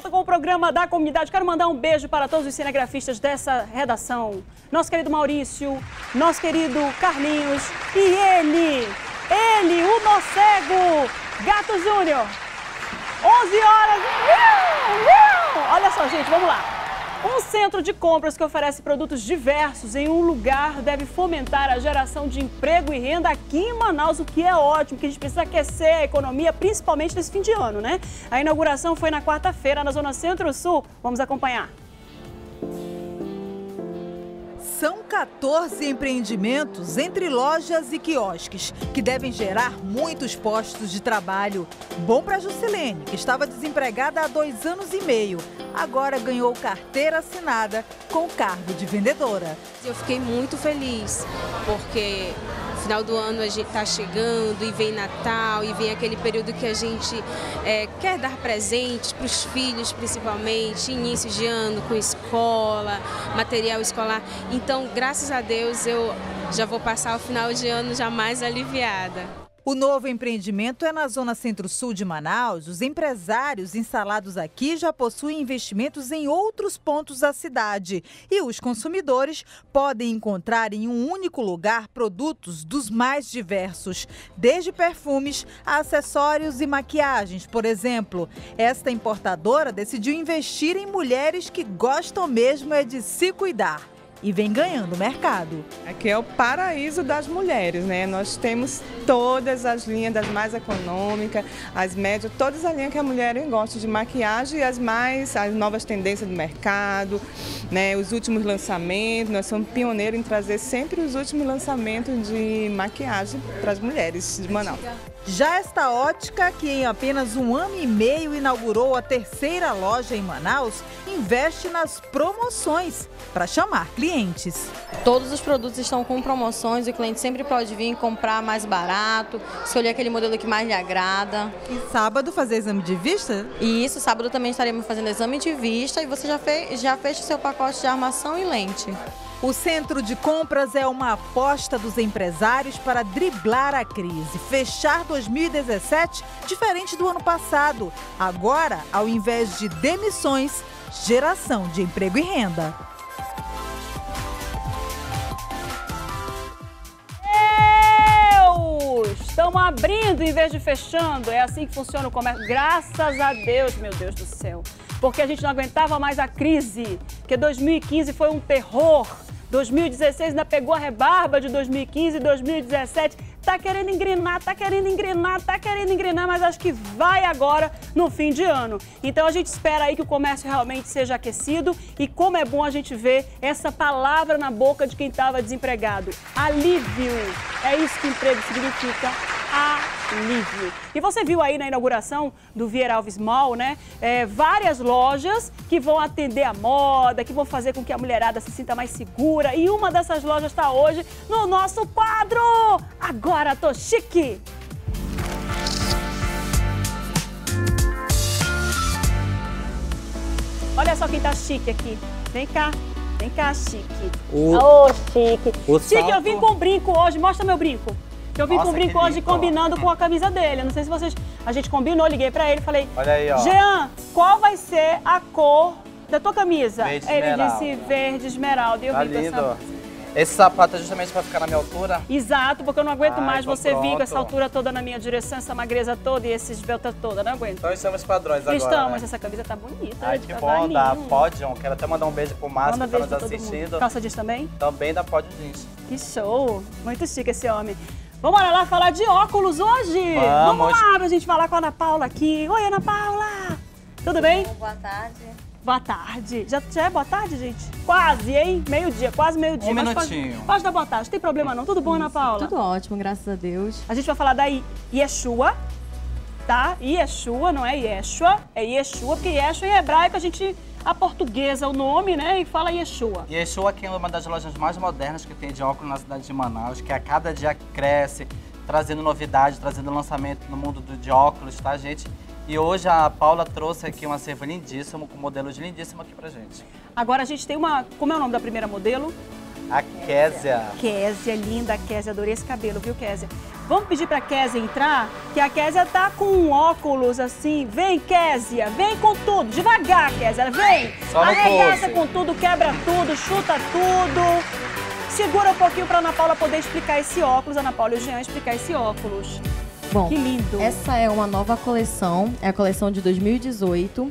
volta com o programa da comunidade. Quero mandar um beijo para todos os cinegrafistas dessa redação. Nosso querido Maurício, nosso querido Carlinhos e ele, ele, o morcego, Gato Júnior. 11 horas. Olha só, gente, vamos lá. Um centro de compras que oferece produtos diversos em um lugar deve fomentar a geração de emprego e renda aqui em Manaus, o que é ótimo, que a gente precisa aquecer a economia, principalmente nesse fim de ano, né? A inauguração foi na quarta-feira na Zona Centro-Sul. Vamos acompanhar. São 14 empreendimentos entre lojas e quiosques que devem gerar muitos postos de trabalho. Bom para Juscelene, que estava desempregada há dois anos e meio. Agora ganhou carteira assinada com cargo de vendedora. Eu fiquei muito feliz, porque final do ano a gente está chegando e vem Natal e vem aquele período que a gente é, quer dar presentes para os filhos, principalmente, início de ano com escola, material escolar. Então, graças a Deus, eu já vou passar o final de ano já mais aliviada. O novo empreendimento é na zona centro-sul de Manaus. Os empresários instalados aqui já possuem investimentos em outros pontos da cidade. E os consumidores podem encontrar em um único lugar produtos dos mais diversos, desde perfumes a acessórios e maquiagens, por exemplo. Esta importadora decidiu investir em mulheres que gostam mesmo é de se cuidar e vem ganhando mercado. Aqui é o paraíso das mulheres, né? Nós temos todas as linhas das mais econômicas, as médias, todas as linhas que a mulher gosta de maquiagem e as mais, as novas tendências do mercado, né? Os últimos lançamentos, nós somos pioneiros em trazer sempre os últimos lançamentos de maquiagem para as mulheres de Manaus. Já esta ótica, que em apenas um ano e meio inaugurou a terceira loja em Manaus, investe nas promoções para chamar clientes. Todos os produtos estão com promoções, o cliente sempre pode vir comprar mais barato, escolher aquele modelo que mais lhe agrada. E sábado fazer exame de vista? E isso, sábado também estaremos fazendo exame de vista e você já, fez, já fecha o seu pacote de armação e lente. O centro de compras é uma aposta dos empresários para driblar a crise, fechar 2017 diferente do ano passado. Agora, ao invés de demissões, geração de emprego e renda. Estamos abrindo em vez de fechando. É assim que funciona o comércio. Graças a Deus, meu Deus do céu. Porque a gente não aguentava mais a crise. Porque 2015 foi um terror. 2016 ainda pegou a rebarba de 2015 e 2017 tá querendo engrenar, tá querendo engrenar, tá querendo engrenar, mas acho que vai agora no fim de ano. Então a gente espera aí que o comércio realmente seja aquecido e como é bom a gente ver essa palavra na boca de quem estava desempregado. Alívio. É isso que emprego significa E você viu aí na inauguração do Vieira Alves Mall, né? É, várias lojas que vão atender a moda, que vão fazer com que a mulherada se sinta mais segura. E uma dessas lojas está hoje no nosso quadro. Agora tô chique! Olha só quem tá chique aqui. Vem cá. Vem cá, chique. Ô, oh, chique. O chique, salto... eu vim com brinco hoje. Mostra meu brinco. Eu vim Nossa, com brinco hoje combinando com a camisa dele. Não sei se vocês. A gente combinou, liguei pra ele falei. Olha aí, ó. Jean, qual vai ser a cor da tua camisa? Verde ele esmeralda. disse verde esmeralda. E eu tá vim lindo. essa. Esse sapato é justamente para ficar na minha altura? Exato, porque eu não aguento Ah, mais você vir com pronto. essa altura toda na minha direção, essa magreza toda e esse esbelta toda. Não aguento. Então estamos padrões agora, Estamos, né? essa camisa tá bonita. Ai, de que cavalinho. bom, da Podium. Quero até mandar um beijo pro Márcio que tá nos pra assistindo. Calça jeans também? Também da Podium Jeans. Que show! Muito chique esse homem. Vamos lá falar de óculos hoje? Vamos. lá pra gente falar com a Ana Paula aqui. Oi, Ana Paula! Tudo bem? Boa tarde. Boa tarde. Já, já é boa tarde, gente? Quase, hein? Meio-dia, quase meio-dia. Um Mas pode- minutinho. Pode, dar boa tarde, não tem problema não. Tudo bom, Ana Paula? Tudo ótimo, graças a Deus. A gente vai falar da Yeshua, tá? Yeshua, não é Yeshua, é Yeshua, porque Yeshua em hebraico a gente a portuguesa o nome, né? E fala Yeshua. E Exu aqui é uma das lojas mais modernas que tem de óculos na cidade de Manaus, que a cada dia cresce, trazendo novidades, trazendo lançamento no mundo do- de óculos, tá, gente? E hoje a Paula trouxe aqui um acervo lindíssimo, com modelos lindíssimos aqui pra gente. Agora a gente tem uma. Como é o nome da primeira modelo? A Késia. Késia, linda Késia, adorei esse cabelo, viu, Késia? Vamos pedir pra Késia entrar, que a Késia tá com um óculos assim. Vem, Késia, vem com tudo. Devagar, Késia, vem. Só Arregaça com tudo, quebra tudo, chuta tudo. Segura um pouquinho pra Ana Paula poder explicar esse óculos. Ana Paula e o Jean explicar esse óculos. Bom, Que lindo. essa é uma nova coleção, é a coleção de 2018.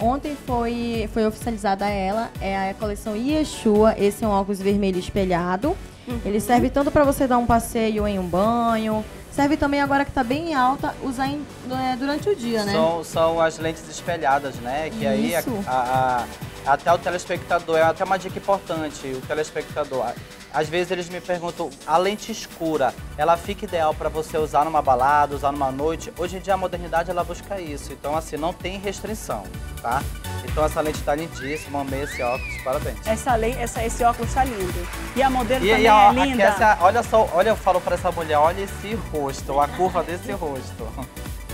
Ontem foi, foi oficializada ela, é a coleção Yeshua. Esse é um óculos vermelho espelhado. Ele serve tanto para você dar um passeio em um banho, serve também agora que tá bem alta, usar em- é, durante o dia, né? São, são as lentes espelhadas, né? Que aí a- Isso. a- a- até o telespectador, é até uma dica importante, o telespectador. Às vezes eles me perguntam, a lente escura, ela fica ideal para você usar numa balada, usar numa noite? Hoje em dia a modernidade ela busca isso, então assim, não tem restrição, tá? Então essa lente tá lindíssima, amei esse óculos, parabéns. Essa lei, essa, esse óculos tá lindo. E a modelo E, também e a, é a linda. Kessia, olha só, olha, eu falo pra essa mulher, olha esse rosto, a curva desse rosto.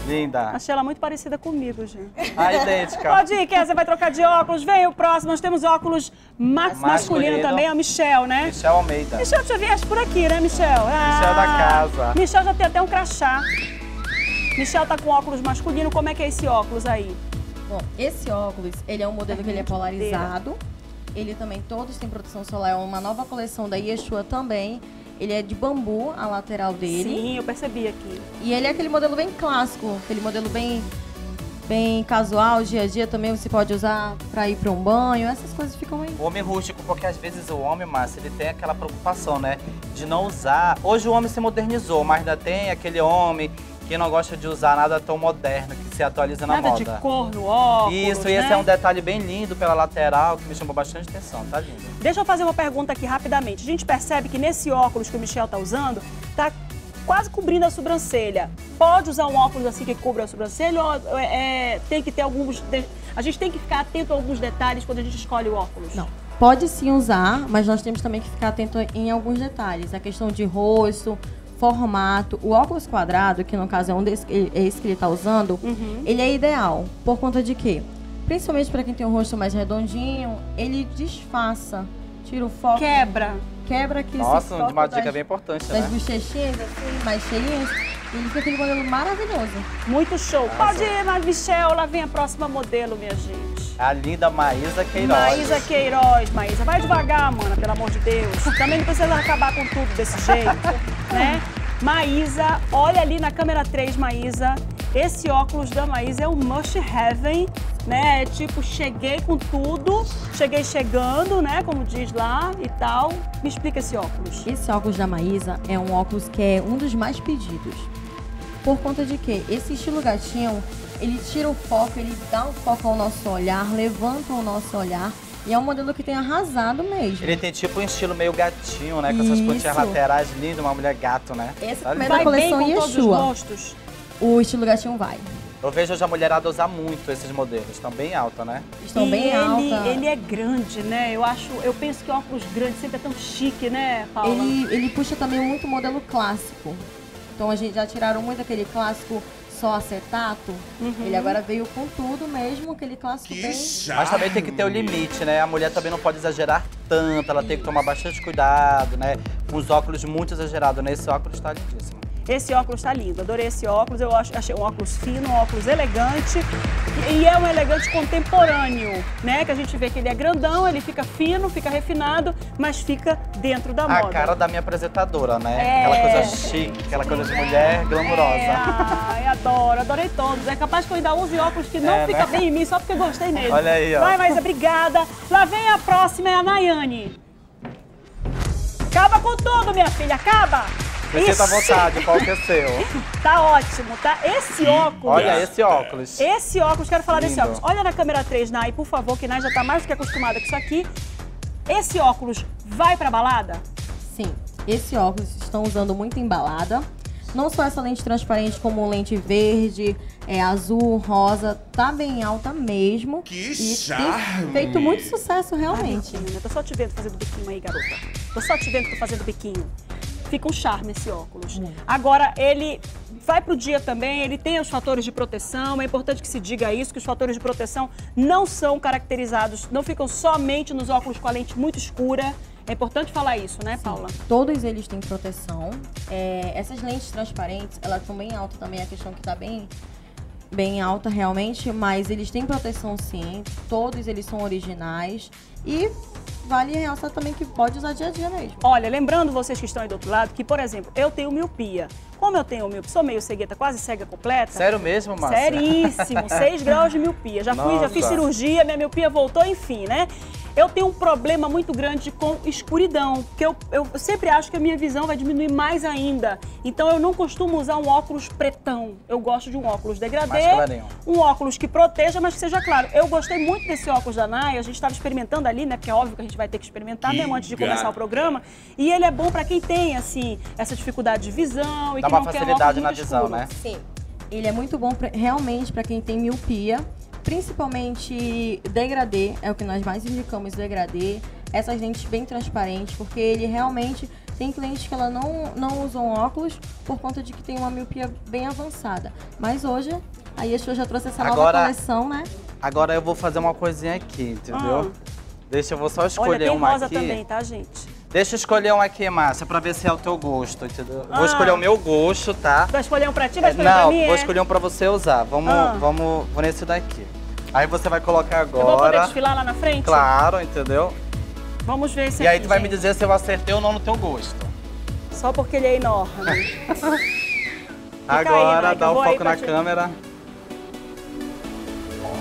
Linda. Achei ela muito parecida comigo, gente. A idêntica. Pode ir, Kézia, vai trocar de óculos. Vem o próximo. Nós temos óculos ma- masculino, Masculino. também, é o Michel, né? Michel Almeida. Michel, tu já vieste por aqui, né, Michel? Ah, Michel da casa. Michel já tem até um crachá. Michel tá com óculos masculino. Como é que é esse óculos aí? Bom, esse óculos, ele é um modelo que ele é polarizado. Ele também, todos têm proteção solar. É uma nova coleção da Yeshua também. Ele é de bambu, a lateral dele. Sim, eu percebi aqui. E ele é aquele modelo bem clássico, aquele modelo bem bem casual, dia a dia também você pode usar pra ir pra um banho, essas coisas ficam aí. O homem rústico, porque às vezes o homem, Márcia, ele tem aquela preocupação, né? De não usar. Hoje o homem se modernizou, mas ainda tem aquele homem que não gosta de usar nada tão moderno, que se atualiza na Nada moda. de cor no óculos, Isso, e esse né? é um detalhe bem lindo pela lateral, que me chamou bastante atenção, tá lindo. Deixa eu fazer uma pergunta aqui rapidamente. A gente percebe que nesse óculos que o Michel tá usando, tá quase cobrindo a sobrancelha. Pode usar um óculos assim que cubra a sobrancelha ou é, é, tem que ter alguns... A gente tem que ficar atento a alguns detalhes quando a gente escolhe o óculos? Não. Pode sim usar, mas nós temos também que ficar atento em alguns detalhes. A questão de rosto, formato. O óculos quadrado, que no caso é um desse, é esse que ele está usando, Uhum. ele é ideal. Por conta de quê? Principalmente para quem tem um rosto mais redondinho, ele disfarça, tira o foco. Quebra. Quebra aqui esse Nossa, foco uma dica das, bem importante, das né? bochechinhas, assim, mais cheiinhas. Ele fica aquele modelo maravilhoso. Muito show. Pode ir, Michel, lá vem a próxima modelo, minha gente. A linda Maísa Queiroz. Maísa Queiroz, Maísa. Vai devagar, mana, pelo amor de Deus. Também não precisa acabar com tudo desse jeito, né? Maísa, olha ali na câmera 3, Maísa. Esse óculos da Maísa é um must have, né? É tipo, cheguei com tudo, cheguei chegando, né? Como diz lá e tal. Me explica esse óculos. Esse óculos da Maísa é um óculos que é um dos mais pedidos. Por conta de que esse estilo gatinho, ele tira o foco, ele dá um foco ao nosso olhar, levanta o nosso olhar. E é um modelo que tem arrasado mesmo. Ele tem tipo um estilo meio gatinho, né? Com essas Isso. pontinhas laterais, lindo, uma mulher gato, né? Esse também lindo. da Vai bem coleção com todos os Yeshua. gostos. O estilo gatinho vai. Eu vejo hoje a mulherada usar muito esses modelos, estão bem alta, né? Estão e bem ele, alta. ele é grande, né? Eu acho, eu penso que óculos grandes sempre é tão chique, né, Paula? Ele, ele puxa também muito modelo clássico. Então a gente já tiraram muito aquele clássico só acetato. Uhum. Ele agora veio com tudo mesmo, aquele clássico bem. Mas também tem que ter o limite, né? A mulher também não pode exagerar tanto, ela tem que tomar bastante cuidado, né? Com os óculos muito exagerados, né? Esse óculos tá lindíssimo. Esse óculos tá lindo, adorei esse óculos. Eu acho, achei um óculos fino, um óculos elegante. E, e é um elegante contemporâneo, né? Que a gente vê que ele é grandão, ele fica fino, fica refinado, mas fica dentro da A moda. cara da minha apresentadora, né? É. Aquela coisa chique, aquela coisa de mulher É, glamurosa. ai, adoro, adorei todos. É capaz que eu ainda use óculos que não É, fica né? bem em mim, só porque eu gostei nele. Olha aí, ó. Vai, Maísa, obrigada. Lá vem a próxima, é a Nayane. Acaba com tudo, minha filha, acaba. Você tá à vontade, qual que é seu? Tá ótimo, tá? Esse óculos... Olha esse óculos. Esse óculos, quero falar desse Lindo. óculos. Olha na câmera 3, Nay, por favor, que Nay já tá mais do que acostumada com isso aqui. Esse óculos vai pra balada? Sim, esse óculos estão usando muito em balada. Não só essa lente transparente, como lente verde, é, azul, rosa, tá bem alta mesmo. Que e charme! feito muito sucesso realmente. Menina, tô só te vendo fazendo biquinho aí, garota. Tô só te vendo tô fazendo biquinho. Fica um charme esse óculos. Agora, ele vai pro dia também, ele tem os fatores de proteção. É importante que se diga isso, que os fatores de proteção não são caracterizados, não ficam somente nos óculos com a lente muito escura. É importante falar isso, né, Paula? Todos eles têm proteção. É, essas lentes transparentes, elas estão bem altas também, a questão que está bem, bem alta realmente, mas eles têm proteção sim. Todos eles são originais. E vale realçar também que pode usar dia a dia mesmo. Olha, lembrando vocês que estão aí do outro lado, que, por exemplo, eu tenho miopia. Como eu tenho miopia, sou meio cegueta, quase cega completa. Sério mesmo, Márcia? Seríssimo, 6 graus de miopia. Já fui, já fiz cirurgia, minha miopia voltou, enfim, né? Eu tenho um problema muito grande com escuridão, porque eu, eu sempre acho que a minha visão vai diminuir mais ainda. Então eu não costumo usar um óculos pretão. Eu gosto de um óculos degradê, um óculos que proteja, mas que seja claro. Eu gostei muito desse óculos da Nai, a gente estava experimentando ali, né? Porque é óbvio que a gente vai ter que experimentar mesmo antes de começar o programa. E ele é bom para quem tem, assim, essa dificuldade de visão e Dá que não quer facilidade óculos na visão, escuro. né? Sim. Ele é muito bom pra- realmente para quem tem miopia, principalmente degradê, é o que nós mais indicamos, degradê. Essas lentes bem transparentes, porque ele realmente tem clientes que ela não, não usam óculos por conta de que tem uma miopia bem avançada. Mas hoje, a Yeshua já trouxe essa nova Agora- coleção, né? Agora eu vou fazer uma coisinha aqui, entendeu? Deixa eu vou só Olha, escolher tem uma rosa aqui. também, tá, gente? Deixa eu escolher um aqui, Márcia, pra ver se é o teu gosto, entendeu? Ah. Vou escolher o meu gosto, tá? Vai escolher um pra ti, vai escolher Não, pra mim? vou é? escolher um pra você usar. Vamos, Ah. vamos, vou nesse daqui. Aí você vai colocar Eu vou poder agora. desfilar lá na frente? Claro, entendeu? Vamos ver esse E aí aqui, tu vai me gente. dizer se eu acertei ou não no teu gosto. Só porque ele é enorme. Agora Nike, dá o aí foco na te- câmera.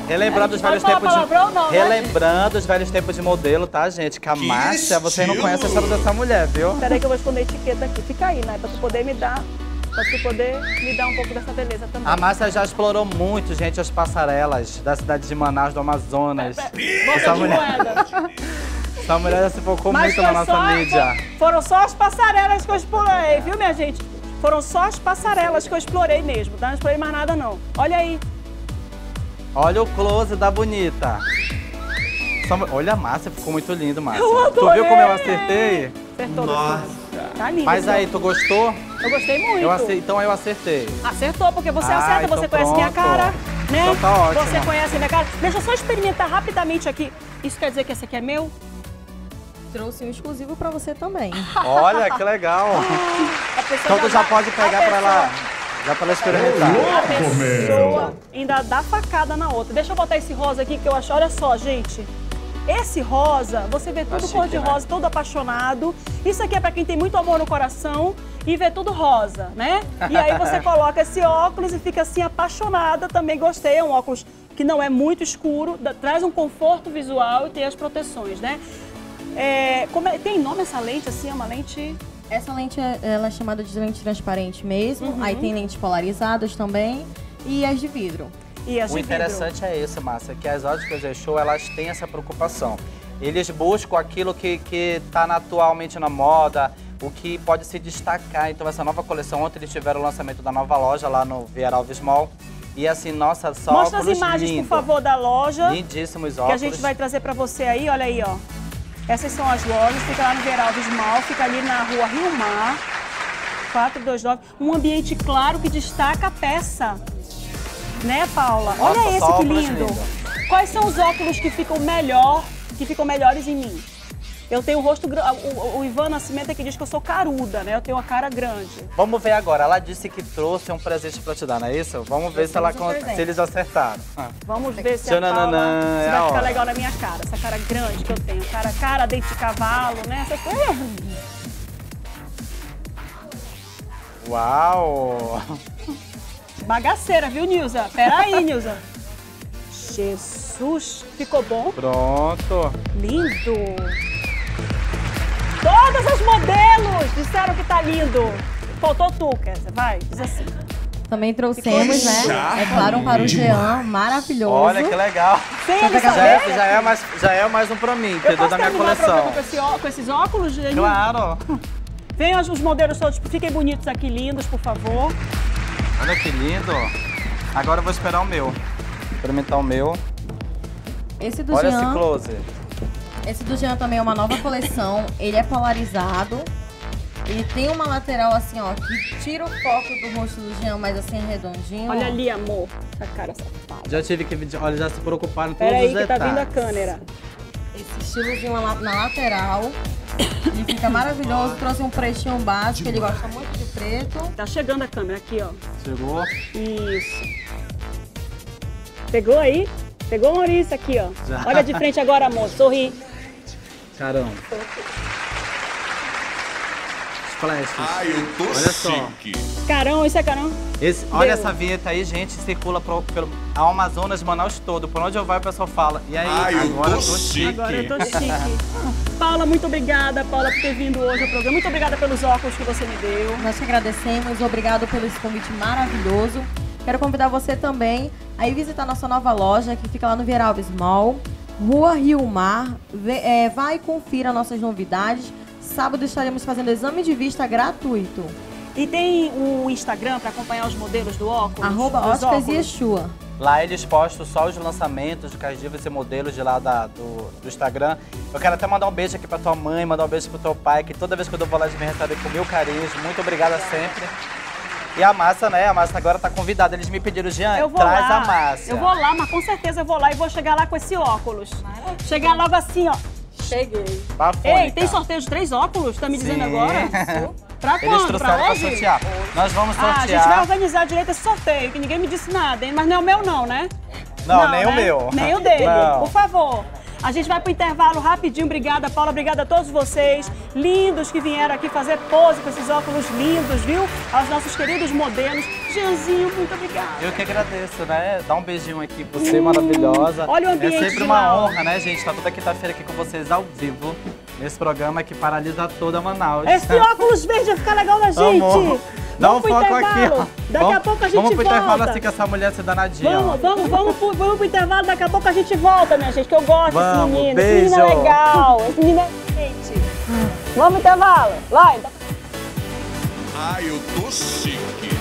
Relembrando os velhos tempos de. não, né? Relembrando os velhos tempos de modelo, tá, gente? Que a Márcia, você não conhece a história dessa mulher, viu? Peraí que eu vou esconder a etiqueta aqui. Fica aí, né? Pra tu poder me dar... Pra tu poder me dar um pouco dessa beleza também. A Márcia já explorou muito, gente, as passarelas da cidade de Manaus, do Amazonas. Boca Essa de mulher, essa mulher já se focou Mas muito na nossa só, mídia. for- foram só as passarelas que eu explorei, viu, minha gente? Foram só as passarelas que eu explorei mesmo, tá? Não explorei mais nada, não. Olha aí. Olha o close da bonita. Olha a Márcia, ficou muito lindo, Márcia. Eu Tu viu adorei. como eu acertei? Acertou, Nossa. Tá lindo. Mas aí, tu gostou? Eu gostei muito. Eu ace- Então eu acertei. Acertou, porque você Ah, acerta, então você conhece minha pronto. cara, né? Então tá ótimo. Você conhece minha cara. Deixa eu só experimentar rapidamente aqui. Isso quer dizer que esse aqui é meu? Trouxe um exclusivo pra você também. Olha, que legal. A pessoa Então tu já dá- pode a pegar pra ela. Já pra ela experimentar. A pessoa ainda dá facada na outra. Deixa eu botar esse rosa aqui que eu acho. Olha só, gente. Esse rosa, você vê tudo cor de né? rosa, todo apaixonado. Isso aqui é pra quem tem muito amor no coração e vê tudo rosa, né? E aí você coloca esse óculos e fica assim apaixonada. Também gostei, é um óculos que não é muito escuro, traz um conforto visual e tem as proteções, né? É, como é- tem nome essa lente assim? É uma lente. Essa lente é, ela é chamada de lente transparente mesmo. Uhum. Aí tem lentes polarizadas também e as de vidro. E as O vidro. interessante é isso, Márcia, que as óticas de show elas têm essa preocupação. Eles buscam aquilo que que está atualmente na moda, o que pode se destacar. Então essa nova coleção, ontem eles tiveram o lançamento da nova loja lá no Vieira Alves Mall. E assim, nossa, só Mostra as imagens, lindo. por favor, da loja. Lindíssimos que óculos. a gente vai trazer para você aí, olha aí, ó. Essas são as lojas, fica lá no Veralves Mal, fica ali na rua Rio Mar, 429. Um ambiente claro que destaca a peça. Né, Paula? Nossa, olha esse que lindo. lindo. Quais são os óculos que ficam melhor, que ficam melhores em mim? Eu tenho o rosto, o, o Ivan Nascimento é que diz que eu sou caruda, né? Eu tenho a cara grande. Vamos ver agora. Ela disse que trouxe um presente pra te dar, não é isso? Vamos ver se, ela, um se eles acertaram. Ah. Vamos ver se a Paula Tchananã, se é a vai ficar hora. legal na minha cara. Essa cara grande que eu tenho. Cara, cara, dente de cavalo, né? Essas coisas. Uau! Bagaceira, viu, Nilza? Peraí, Nilza. Jesus, ficou bom? Pronto. Lindo. Todas as modelos disseram que tá lindo. Faltou tu, Kézia. Vai, diz assim. Também trouxemos, né? É claro, um para o Jean, maravilhoso. Olha que legal. Sem ele Já saber, é, já é mais, já é mais um pra mim, eu entendeu? Da minha coleção. com, esse com esses óculos, gente? Claro. Venham os modelos todos, fiquem bonitos aqui, lindos, por favor. Olha que lindo. Agora eu vou esperar o meu. Experimentar o meu. Esse do Olha esse Jean, close. esse do Jean também é uma nova coleção. Ele é polarizado. Ele tem uma lateral assim, ó, que tira o foco do rosto do Jean, mas assim redondinho. Olha ó. ali, amor. Essa cara safada. Já tive que... Olha, já se preocuparam em todos Pera aí os que tá vindo a câmera. Esse estilozinho na, na lateral. Ele fica maravilhoso. Trouxe um pretinho básico, ele gosta muito de preto. Tá chegando a câmera aqui, ó. Chegou? Isso. Pegou aí? Pegou, Maurício? Aqui, ó. Já. Olha de frente agora, amor. Sorri. Caramba. Flashes. Ai, eu tô Olha só. chique. Carão, isso é carão? Esse, olha essa vinheta aí, gente, circula pro, pelo Amazonas, Manaus todo. Por onde eu vou, o pessoal fala. E aí, Ai, agora tô eu tô chique. Agora eu tô chique. Paula, muito obrigada, Paula, por ter vindo hoje ao programa. Muito obrigada pelos óculos que você me deu. Nós te agradecemos, obrigado pelo esse convite maravilhoso. Quero convidar você também a ir visitar nossa nova loja, que fica lá no Vieira Alves Mall, Rua Rio Mar. Vê- é, vai e confira nossas novidades. Sábado estaremos fazendo exame de vista gratuito. E tem o Instagram para acompanhar os modelos do óculos? Arroba óculos? Yeshua. Lá eles postam só os lançamentos de casdivas e modelos de lá da- do, do Instagram. Eu quero até mandar um beijo aqui pra tua mãe, mandar um beijo pro teu pai, que toda vez que eu dou bola de me recebe com mil carinhos. Muito obrigada sempre. E a massa, né? A massa agora tá convidada. Eles me pediram, Jean, Eu vou traz lá. a massa. Eu vou lá, mas com certeza eu vou lá e vou chegar lá com esse óculos. Chegar logo assim, ó. Cheguei. Bafônica. Ei, tem sorteio de três óculos? Tá me dizendo Sim. agora? Pra Eles quando? trouxeram pra hoje? sortear. Nós vamos Ah, a sortear. gente vai organizar direito esse sorteio, que ninguém me disse nada, hein? Mas não é o meu não, né? Não, nem o né? meu. Nem o dele, Não. por favor. A gente vai pro intervalo rapidinho. Obrigada, Paula. Obrigada a todos vocês, lindos que vieram aqui fazer pose com esses óculos lindos, viu? Aos nossos queridos modelos. Jeanzinho, muito obrigada. Eu que agradeço, né? Dá um beijinho aqui pra você, maravilhosa. olha o ambiente É sempre uma lá, honra, né, gente? Tá toda quinta-feira aqui com vocês ao vivo. Nesse programa que paralisa toda Manaus. Esse óculos verde vai ficar legal na gente. Amor. Dá um Vamos pro foco aqui, intervalo. ó. Daqui vamos, a pouco a gente Vamos pro volta. intervalo assim com essa mulher se danadinha. Vamos, vamos, vamos, pro, vamos pro intervalo, daqui a pouco a gente volta, minha gente, que eu gosto Vamos, desse menino. Esse menino é beijo. legal, esse menino é gente. Vamos pro intervalo. Lá, então. Ai, eu tô chique.